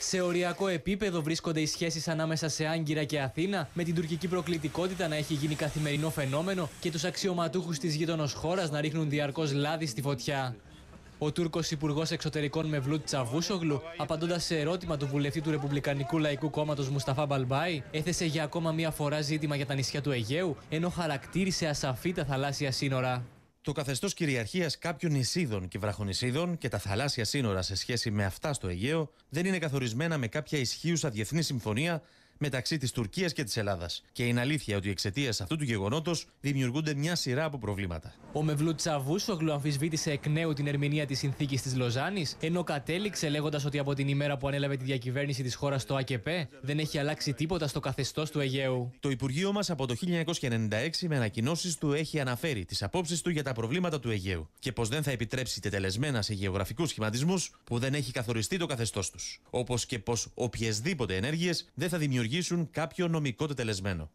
Σε οριακό επίπεδο βρίσκονται οι σχέσεις ανάμεσα σε Άγκυρα και Αθήνα, με την τουρκική προκλητικότητα να έχει γίνει καθημερινό φαινόμενο και τους αξιωματούχους της γείτονος χώρας να ρίχνουν διαρκώς λάδι στη φωτιά. Ο Τούρκος Υπουργός Εξωτερικών Μευλούτ Τσαβούσογλου, απαντώντας σε ερώτημα του βουλευτή του Ρεπουμπλικανικού Λαϊκού Κόμματος Μουσταφά Μπαλμπάη, έθεσε για ακόμα μία φορά ζήτημα για τα νησιά του Αιγαίου, ενώ χαρακτήρισε ασαφή τα θαλάσσια σύνορα. Το καθεστώς κυριαρχίας κάποιων νησίδων και βραχονησίδων και τα θαλάσσια σύνορα σε σχέση με αυτά στο Αιγαίο δεν είναι καθορισμένα με κάποια ισχύουσα διεθνή συμφωνία μεταξύ της Τουρκίας και της Ελλάδας. Και είναι αλήθεια ότι εξαιτίας αυτού του γεγονότος δημιουργούνται μια σειρά από προβλήματα. Ο Μευλού Τσαβούσογλου αμφισβήτησε εκ νέου την ερμηνεία της συνθήκης της Λοζάνης, ενώ κατέληξε λέγοντας ότι από την ημέρα που ανέλαβε τη διακυβέρνηση της χώρας στο ΑΚΕΠ δεν έχει αλλάξει τίποτα στο καθεστώς του Αιγαίου. Το Υπουργείο μας από το 1996 με ανακοινώσεις του έχει αναφέρει τις απόψεις του για τα προβλήματα του Αιγαίου και πως δεν θα επιτρέψει τετελεσμένα σε γεωγραφικούς σχηματισμούς που δεν έχει καθοριστεί το καθεστώς τους. Όπως και πως οποιασδήποτε ενέργειες δεν θα δημιουργήσουν κάποιο νομικό τετελεσμένο.